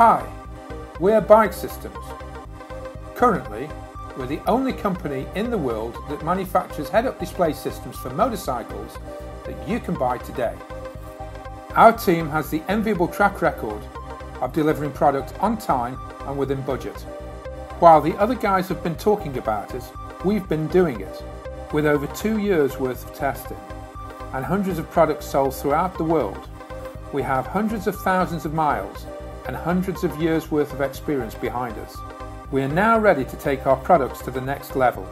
Hi, we're BikeSystems. Currently, we're the only company in the world that manufactures head-up display systems for motorcycles that you can buy today. Our team has the enviable track record of delivering product on time and within budget. While the other guys have been talking about it, we've been doing it with over two years worth of testing and hundreds of products sold throughout the world. We have hundreds of thousands of miles and hundreds of years worth of experience behind us. We are now ready to take our products to the next level.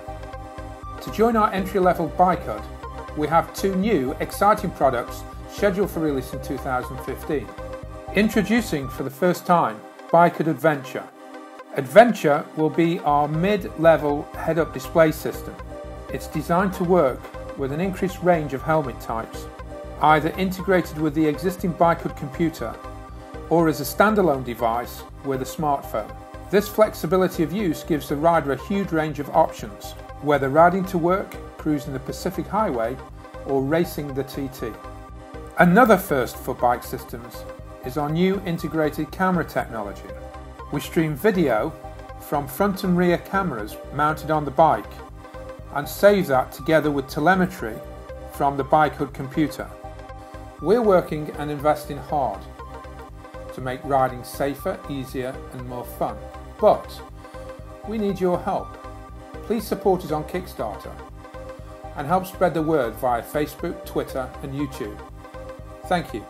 To join our entry level BikeHUD, we have two new exciting products scheduled for release in 2015. Introducing for the first time Bike Adventure. Adventure will be our mid-level head-up display system. It's designed to work with an increased range of helmet types, either integrated with the existing BikeHUD computer or as a standalone device with a smartphone. This flexibility of use gives the rider a huge range of options, whether riding to work, cruising the Pacific Highway, or racing the TT. Another first for BikeSystems is our new integrated camera technology. We stream video from front and rear cameras mounted on the bike and save that together with telemetry from the BikeHUD computer. We're working and investing hard to make riding safer, easier and more fun. But we need your help. Please support us on Kickstarter and help spread the word via Facebook, Twitter and YouTube. Thank you.